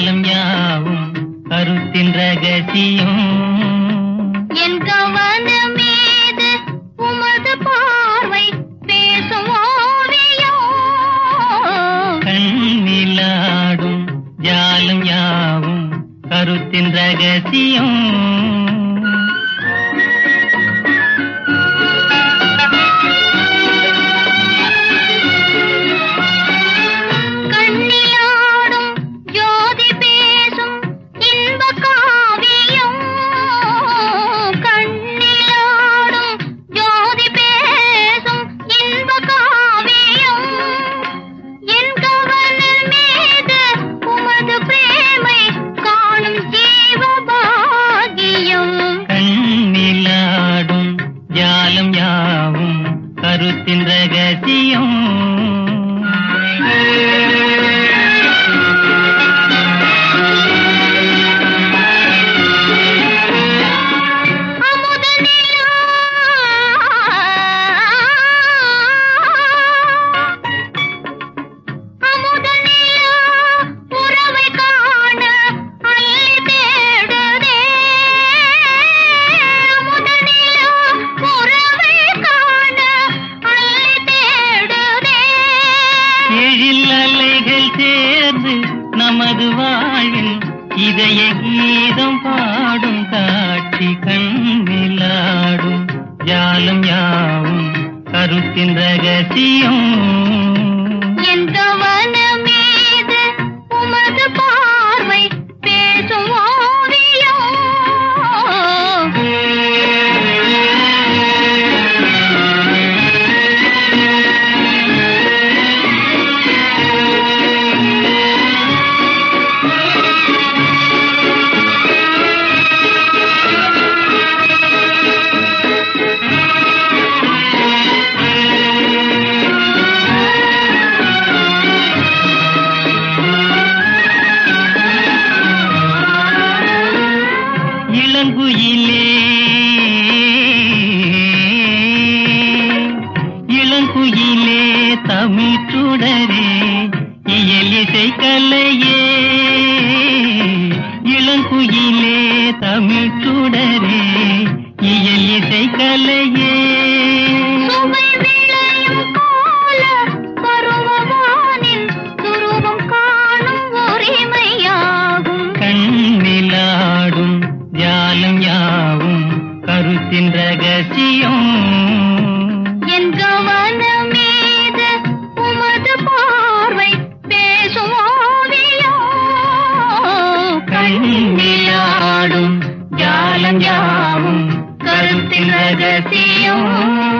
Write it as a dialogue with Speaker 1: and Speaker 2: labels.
Speaker 1: ஜாலம் யாவும் கருத்தின் ரகசியம்.
Speaker 2: என் கவனமீது உமது பார்வை பேசும்
Speaker 1: கண்ணிலாடும் ஜாலம் யாவும் கருத்தின் ரகசியம். ஜாலம் யாவும் கருத்தின் ரகசியம். எழில் அலைகள் சேர்ந்து நமது வாழ்வில் இதய கீதம் பாடும் காட்சி கண்ணிலாடும். ஜாலம் யாவும் கருத்தின் ரகசியம். குயிலே தமிழ் சுடரே இயல் இசை கலையே கண்ணிலாடும்